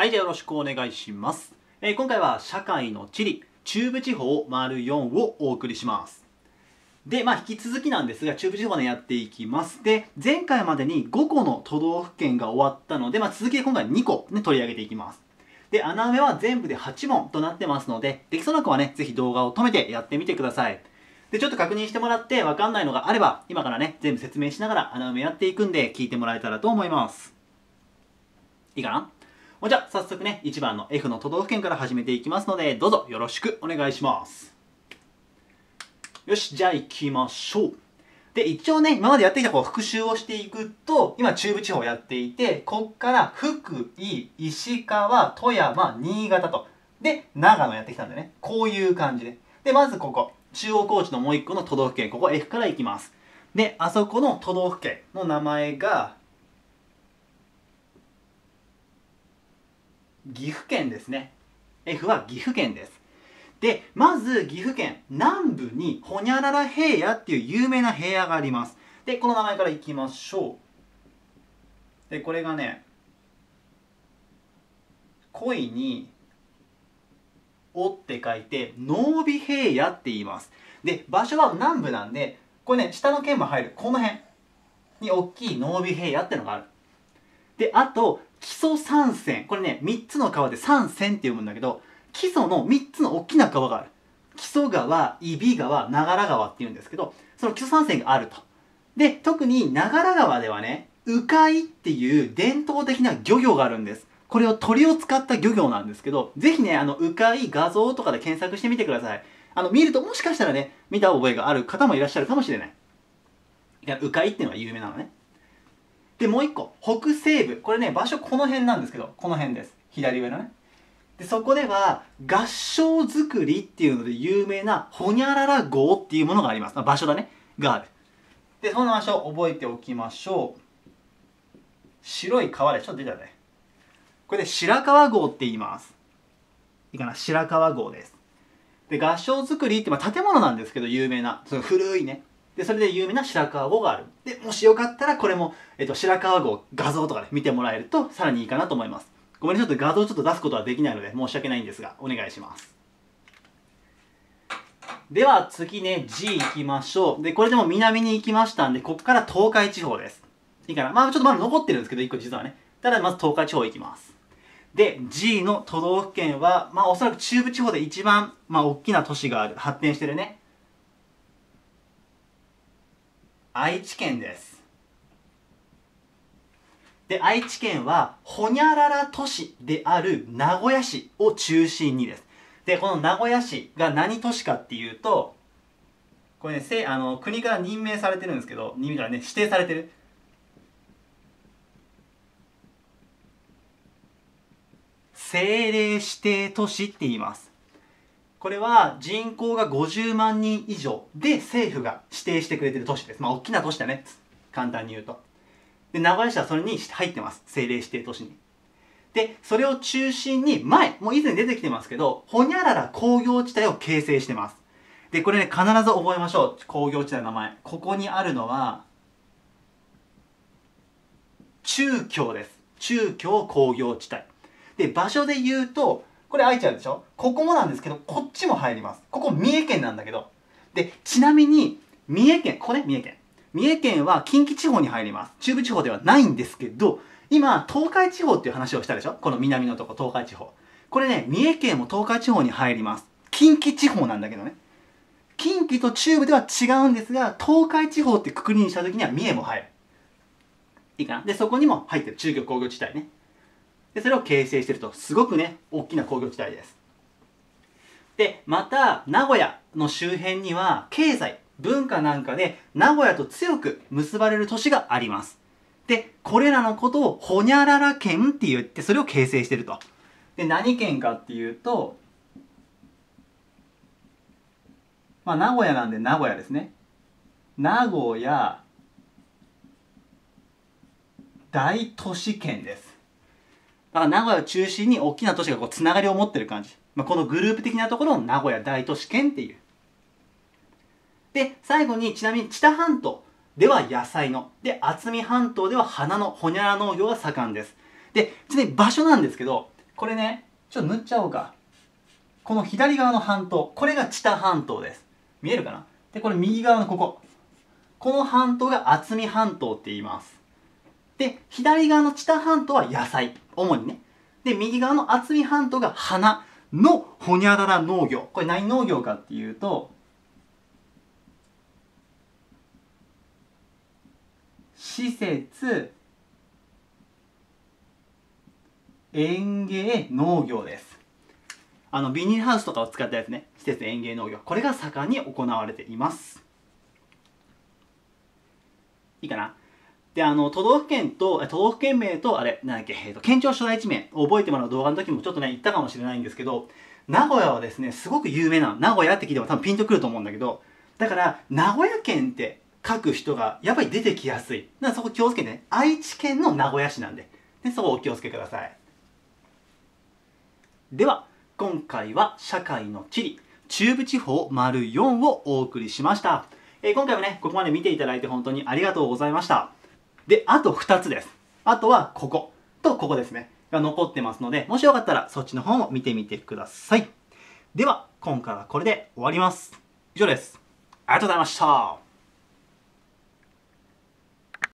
はい、じゃあよろしくお願いします。えー今回は社会の地理、中部地方丸4をお送りします。で、まあ引き続きなんですが、中部地方でやっていきます。で、前回までに5個の都道府県が終わったので、まあ続きで今回2個ね、取り上げていきます。で、穴埋めは全部で8問となってますので、できそうな子はね、ぜひ動画を止めてやってみてください。で、ちょっと確認してもらって分かんないのがあれば、今からね、全部説明しながら穴埋めやっていくんで、聞いてもらえたらと思います。いいかな？もうじゃあ、早速ね、1番の F の都道府県から始めていきますので、どうぞよろしくお願いします。よし、じゃあ行きましょう。で、一応ね、今までやってきたこう復習をしていくと、今中部地方やっていて、こっから福井、石川、富山、新潟と。で、長野やってきたんでね、こういう感じで。で、まずここ、中央高地のもう一個の都道府県、ここ F から行きます。で、あそこの都道府県の名前が、岐阜県ですね。F は岐阜県です。でまず岐阜県南部にほにゃらら平野っていう有名な平野があります。でこの名前からいきましょう。でこれがね恋に「お」って書いて濃尾平野って言います。で場所は南部なんでこれね下の県も入るこの辺に大きい濃尾平野ってのがある。であと基礎三川これね3つの川で三川って読むんだけど基礎の3つの大きな川がある。木曽川揖斐川長良川っていうんですけどその基礎三川があると。で特に長良川ではね鵜飼っていう伝統的な漁業があるんです。これを鳥を使った漁業なんですけどぜひねあの鵜飼画像とかで検索してみてください。あの見るともしかしたらね見た覚えがある方もいらっしゃるかもしれない。いや鵜飼っていうのが有名なのね。でもう一個。北西部。これね場所この辺なんですけどこの辺です。左上のね。でそこでは合掌造りっていうので有名なほにゃらら号っていうものがあります。場所だね。がある。でその場所を覚えておきましょう。白い川でちょ？っと出たね。これで白川郷って言います。いいかな？白川郷です。で合掌造りってまあ建物なんですけど有名な。その古いね。でそれで有名な白川郷がある。でもしよかったらこれも、えっと、白川郷画像とかで見てもらえるとさらにいいかなと思います。ごめんねちょっと画像ちょっと出すことはできないので申し訳ないんですがお願いします。では次ね G 行きましょう。でこれでも南に行きましたんでここから東海地方です。いいかな？まあちょっとまだ残ってるんですけど1個実はね。ただまず東海地方行きます。で G の都道府県はまあおそらく中部地方で一番まあ大きな都市がある発展してるね愛知県です。で愛知県はほにゃらら都市である名古屋市を中心にです。でこの名古屋市が何都市かっていうとこれねせあの国から任命されてるんですけど任命からね指定されてる。政令指定都市って言います。これは人口が50万人以上で政府が指定してくれてる都市です。まあ、大きな都市だね。簡単に言うと。で、名古屋市はそれに入ってます。政令指定都市に。で、それを中心に、前、もう以前出てきてますけど、ほにゃらら工業地帯を形成してます。で、これね、必ず覚えましょう。工業地帯の名前。ここにあるのは、中京です。中京工業地帯。で、場所で言うと、これ愛知あるでしょ？ここもなんですけど、こっちも入ります。ここ三重県なんだけど。で、ちなみに、三重県、ここね、三重県。三重県は近畿地方に入ります。中部地方ではないんですけど、今、東海地方っていう話をしたでしょ？この南のとこ、東海地方。これね、三重県も東海地方に入ります。近畿地方なんだけどね。近畿と中部では違うんですが、東海地方ってくくりにした時には三重も入る。いいかな？で、そこにも入ってる中京工業地帯ね。でそれを形成してると。すごくね大きな工業地帯です。でまた名古屋の周辺には経済文化なんかで名古屋と強く結ばれる都市があります。でこれらのことをほにゃらら県って言ってそれを形成してると。で何県かっていうとまあ名古屋なんで名古屋ですね。名古屋大都市圏です。だから名古屋を中心に大きな都市がこうつながりを持ってる感じ、まあ、このグループ的なところを名古屋大都市圏っていう。で最後にちなみに知多半島では野菜の。で渥美半島では花のほにゃら農業が盛んです。でちなみに場所なんですけどこれねちょっと塗っちゃおうか。この左側の半島。これが知多半島です。見えるかな？でこれ右側のここ。この半島が渥美半島って言います。で左側の知多半島は野菜。主にね。で右側の渥美半島が花。のほにゃらら農業。これ何農業かっていうと施設園芸農業です。あのビニールハウスとかを使ったやつね。施設園芸農業。これが盛んに行われています。いいかな？であの都道府県と都道府県名とあれなんだっけ、えーと、県庁所在地名を覚えてもらう動画の時もちょっとね言ったかもしれないんですけど名古屋はですねすごく有名な名古屋って聞いても多分ピンとくると思うんだけどだから名古屋県って書く人がやっぱり出てきやすい。だからそこ気をつけてね愛知県の名古屋市なんででそこお気をつけください。では今回は社会の地理中部地方丸4をお送りしました、えー、今回もねここまで見ていただいて本当にありがとうございました。であと2つです。あとはここ。とここですね。が残ってますのでもしよかったらそっちの方も見てみてください。では今回はこれで終わります。以上です。ありがとうございました。